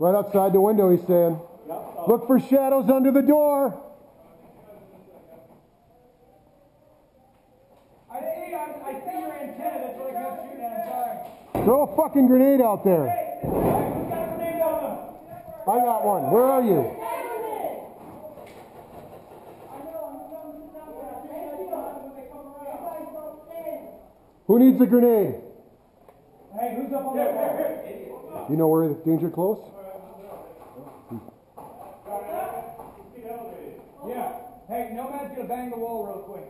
Right outside the window, he's saying. Look for shadows under the door. I, I, I see your antenna. That's what I kept shooting at. I'm sorry. Throw a fucking grenade out there. Hey, got a grenade on them? I got one. Where are you? Who needs a grenade? Hey, who's up on that? You know where the danger close? Yeah. Hey, Nomad's gonna bang the wall real quick.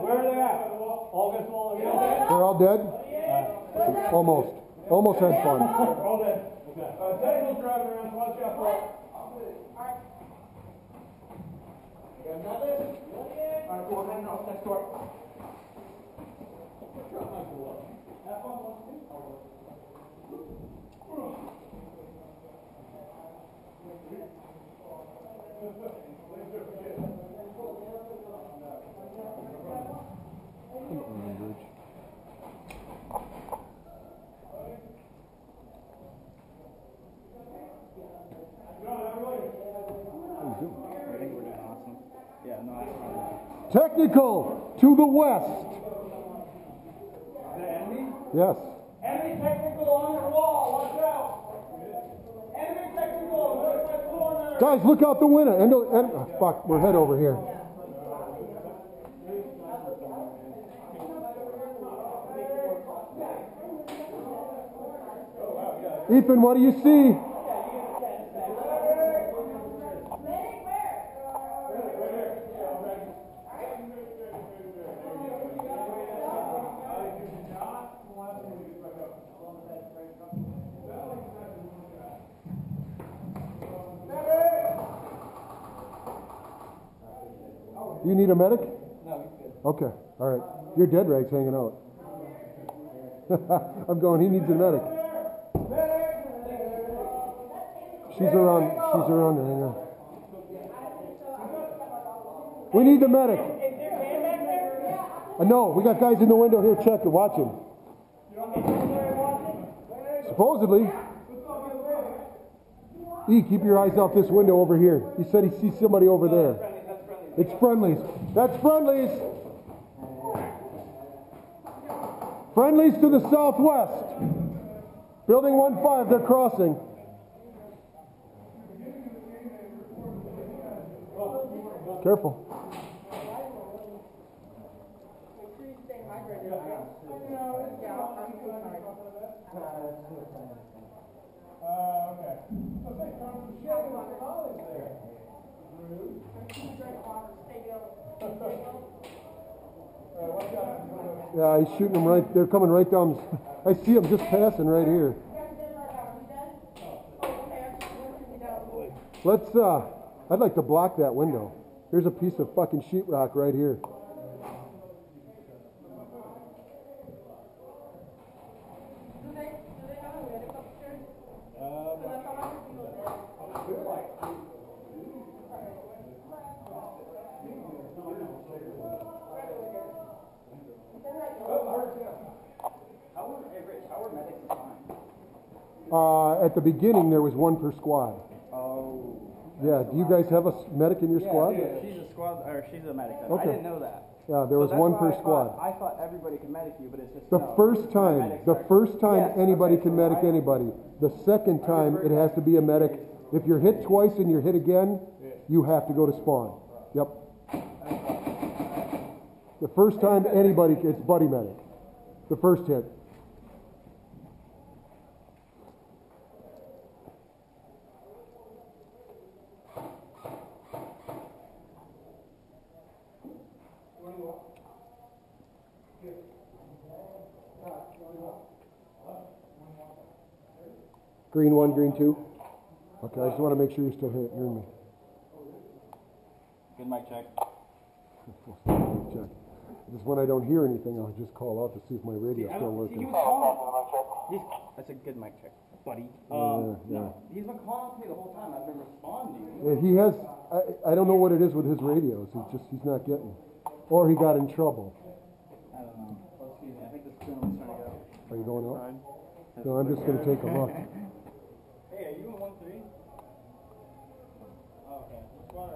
Where are they at? All this wall? They're all dead? Almost. Almost had fun. All dead. Uh, Daniel's driving around, so watch out for it. Alright, go ahead and off next door. I think we're doing awesome. Yeah, no, that's fine. Technical to the west. Yes. Enemy technical on your wall, watch out. Enemy technical, look at the corner. Guys, look out the window. And, oh, fuck, we're head over here. Ethan, what do you see? You need a medic? No, Okay, all right. Your dead rag's hanging out. I'm going, he needs a medic. She's around, she's around there, hang on. We need the medic. Uh, no, we got guys in the window here checking, and watching. Supposedly. E, keep your eyes off this window over here. He said he sees somebody over there. It's friendlies. That's friendlies. Friendlies to the southwest. Building 1-5, they're crossing. Careful. Uh, okay. Yeah, he's shooting them right. They're coming right down. I see them just passing right here. Let's. uh I'd like to block that window. Here's a piece of fucking sheetrock right here. Uh, at the beginning, there was one per squad. Oh. Yeah. Do you guys have a s- medic in your squad? Yeah, she's a squad, or she's a medic. I Okay. didn't know that. Yeah, there So was that's one why per I thought- squad. I thought everybody could medic you, but it's just The no. first time, Medics the are- first time Yes, anybody okay, can so medic I- anybody. The second time, it has to be a medic. If you're hit twice and you're hit again, you have to go to spawn. Yep. The first time anybody, it's buddy medic. The first hit. Green one, green two. Okay, I just want to make sure you're still hear- hearing me. Good mic check. Check. Just when I don't hear anything, I'll just call out to see if my radio's I still don't, he working. was calling. He's, that's a good mic check, buddy. Um, yeah. no, he's been calling to me the whole time. I've been responding. Uh, He has, I, I don't know what it is with his radios. He's just, he's not getting. Or he got in trouble. I don't know. Oh, excuse me. I think this gentleman's trying to go. Are you going out? No, I'm just gonna take a look. Hey, are you in one three? Oh, okay.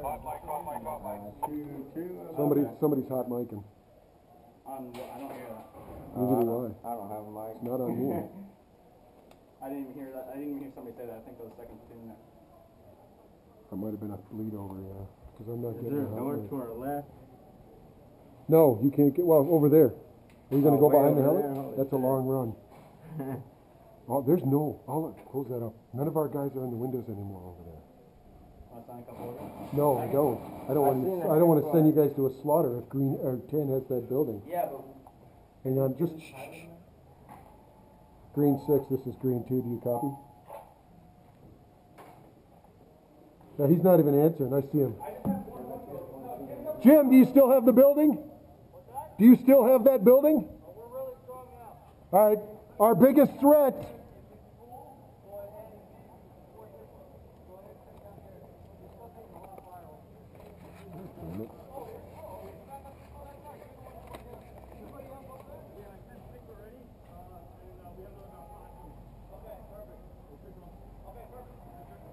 Hot mic, hot mic, hot mic. Two, two. Somebody, somebody's hot micing. On, I don't hear that. Neither do uh, I. I don't have a mic. It's not on me. I didn't even hear that. I didn't even hear somebody say that. I think that was second there. That might have been a bleed over, yeah. Because I'm not Is getting there a door to our left? No, you can't get, well, over there. Are you gonna Oh, go behind the there, That's a long run. Oh, there's no, I'll close that up. None of our guys are in the windows anymore over there. Want to sign a couple orders? No, I don't. I don't want, that I don't wanna send you guys to a slaughter if Green, or Ten has that building. Yeah, but Hang on, just shh, shh, shh. Green six, this is green two, do you copy? Yeah, he's not even answering, I see him. Jim, do you still have the building? Do you still have that building? All right, our biggest threat.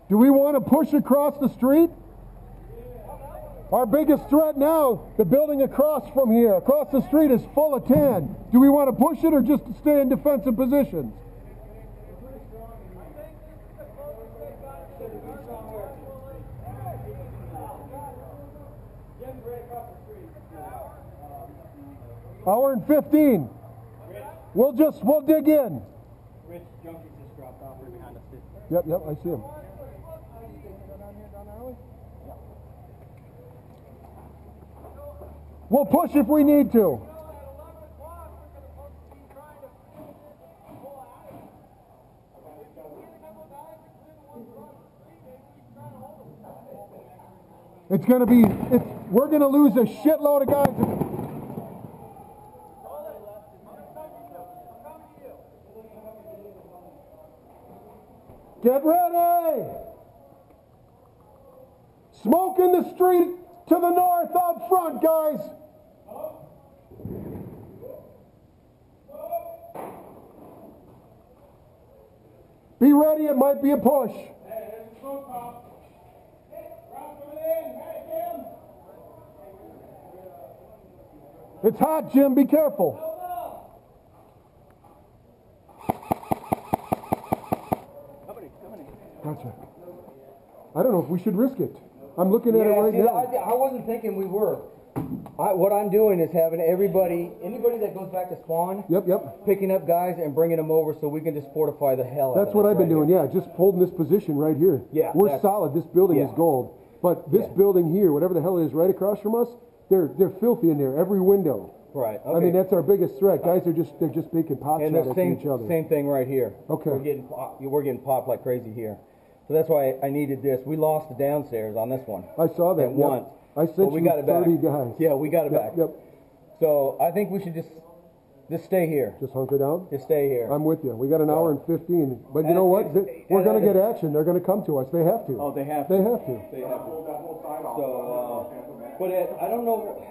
Do we want to push across the street? Our biggest threat now, the building across from here, across the street is full of tan. Do we want to push it or just stay in defensive positions? Hour and 15. We'll just, we'll dig in. Rich Junkies just dropped off right behind us. Yep, yep, I see him. We'll push if we need to. It's gonna be, it's, we're gonna lose a shitload of guys. Get ready! Smoke in the street to the north out front, guys! Be ready, it might be a push. Hey, there's a smoke pop. Hey, round coming in. Hey, Jim. It's hot, Jim, be careful. Gotcha. I don't know if we should risk it. I'm looking at it right see, now. I, I wasn't thinking we were. I, what I'm doing is having everybody, anybody that goes back to spawn, Yep, yep. picking up guys and bringing them over so we can just fortify the hell That's what I've been doing, here. yeah, just holding this position right here. Yeah, We're solid, this building is gold. But this Yeah. building here, whatever the hell it is right across from us, they're, they're filthy in there, every window. Right. Okay. I mean, that's our biggest threat. Uh, guys are just, they're just making pot and shot the at same each other. same thing right here. Okay. We're getting pop, we're getting popped like crazy here. So that's why I needed this. We lost the downstairs on this one. I saw that, At yep. once. I sent we you got it back. guys. Yeah, we got it Yep, back. Yep, So I think we should just just stay here. just hunker down. Just stay here. I'm with you. We got an hour and fifteen, but you And know what? They- We're gonna get action. They're gonna come to us. They have to. oh, they have. To. They to. have to. They have to. So, uh, but it, I don't know.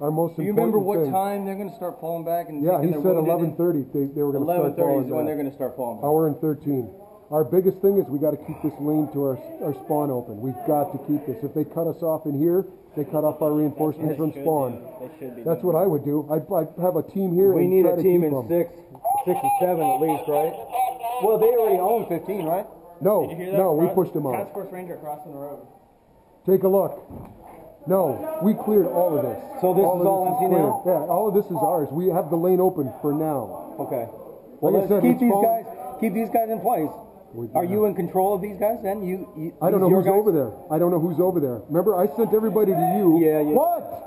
Our most Do you remember what thing. time they're going to start falling back and Yeah, he said their wounded in? eleven thirty. They, they were gonna start falling back. 11:30 falling is when they're going to start falling back. Hour and thirteen. Our biggest thing is we gotta keep this lane to our, our spawn open. We've got to keep this. If they cut us off in here, they cut off our reinforcements from spawn. That's what I would do. I'd, I'd have a team here We need a team in 'em. six, six or seven at least, right? Well, they already own 15, right? No, Did you hear that? no, we uh, pushed them Task out. Force Ranger crossing the road. Take a look. No, we cleared all of this. So this of is all empty now? Yeah, all of this is ours. We have the lane open for now. Okay. Well, Like let's said, keep these guys. Keep these guys in place. We- Are you in control of these guys? Then you. you I don't know who's guys? over there. I don't know who's over there. Remember, I sent everybody to you. Yeah, yeah. What?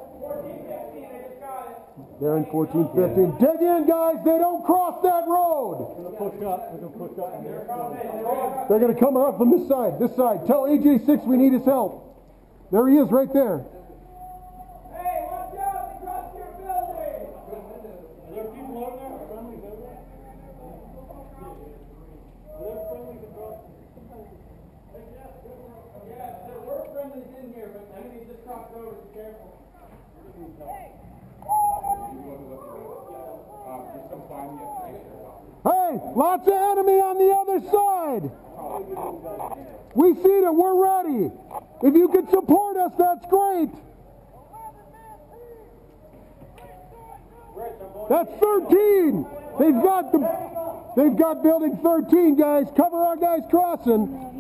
They're in 14, 15. Dig in, guys. They don't cross that road. Push up. We can push up. They're going to come up from this side. This side. Tell AJ6 we need his help. There he is, right there. Hey, watch out. They crossed your building. Are there people over there? Hey, lots of enemy on the other side. We see that we're ready. If you could support us, that's great. That's 13. They've got the they've got building 13 guys. Cover our guys crossing.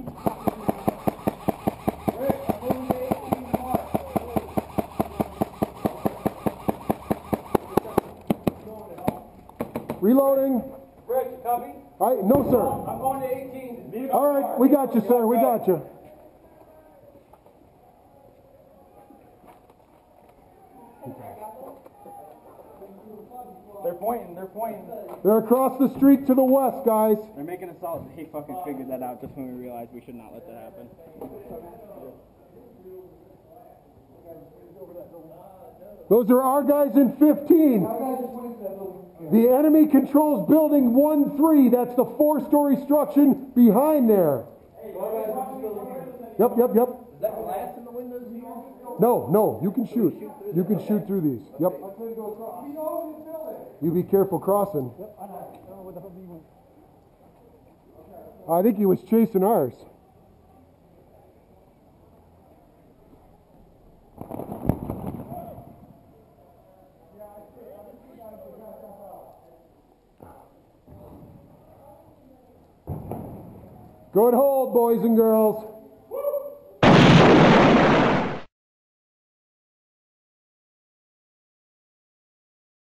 Reloading. Rich, copy? I no sir. I'm going to 18. All right, we got you, sir. We got you. They're pointing, they're pointing. They're across the street to the west, guys. They're making us all, he fucking figured that out just when we realized we should not let that happen. Those are our guys in 15. The enemy controls building 1 3. That's the four story structure behind there. Yep, yep, yep. Is that glass in the windows here? No, no, you can shoot. You can shoot through these. Yep. You be careful crossing. I think he was chasing ours. Good hold, boys and girls.